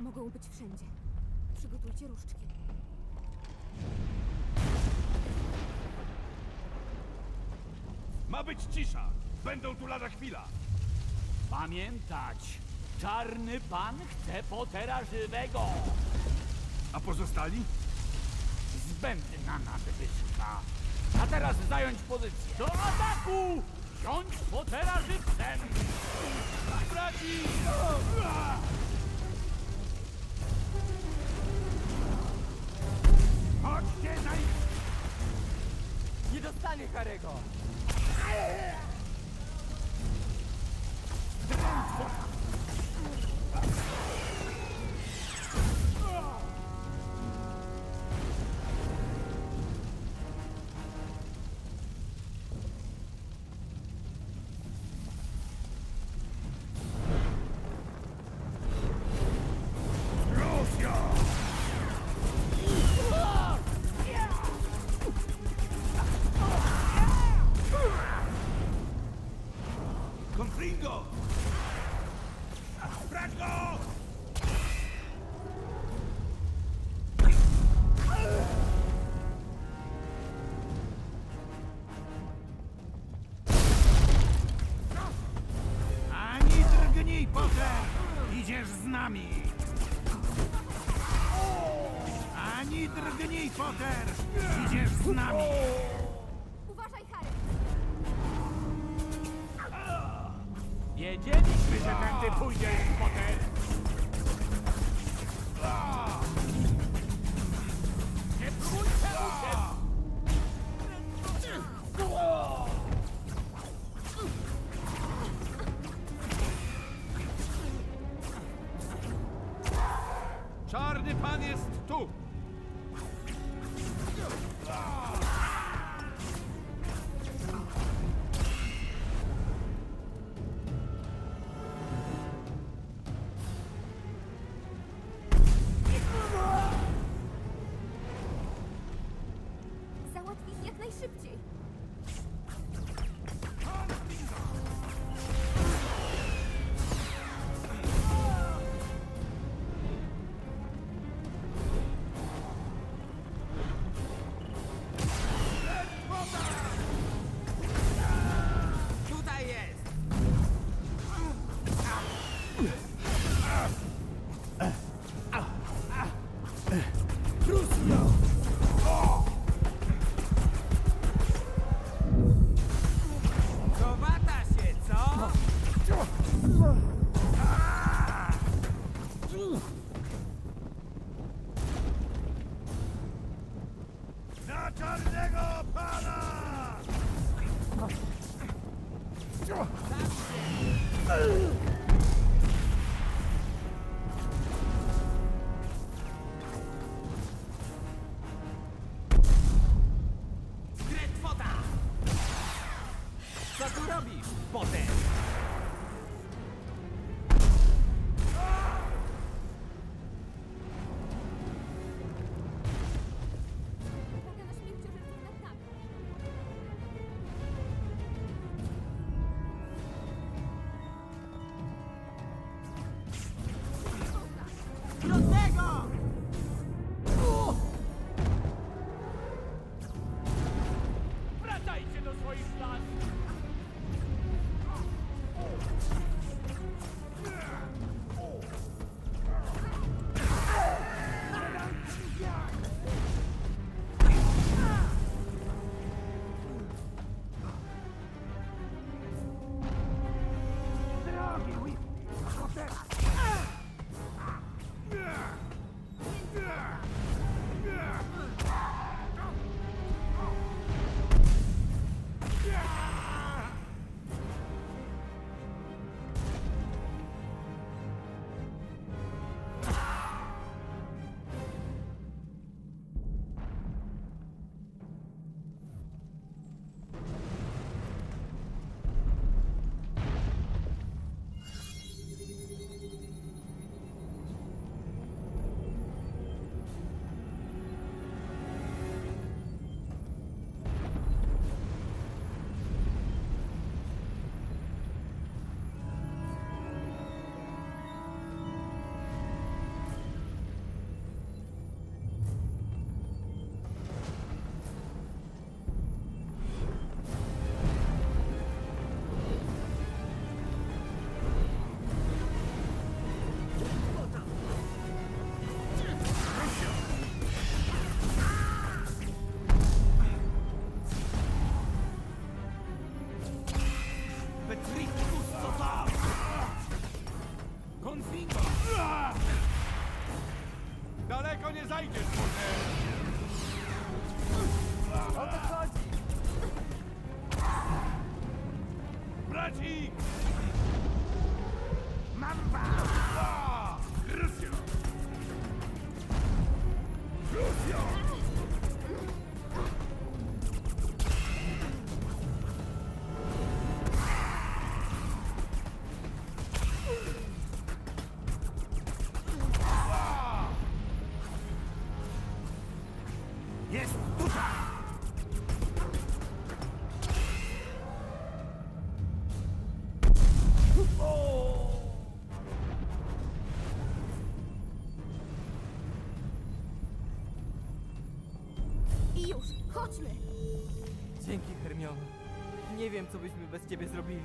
Mogą być wszędzie. Przygotujcie różdżki. Ma być cisza! Będą tu lada chwila! Pamiętać, czarny pan chce Pottera żywego. A pozostali? Zbędna nadwyżka. A teraz zająć pozycję. Do ataku! Wziąć Pottera żywcem! Braci! ऐसा नहीं करेगा। Drgnij, Potter! Idziesz z nami! Ani drgnij, Potter! Idziesz z nami! Uważaj, Harry! Wiedzieliśmy, że tędy pójdziesz, Potter. That's it. Zajdziesz, Potter! O to chodzi! Braci! Mamba! I już, chodźmy! Dzięki, Hermiono. Nie wiem, co byśmy bez ciebie zrobili.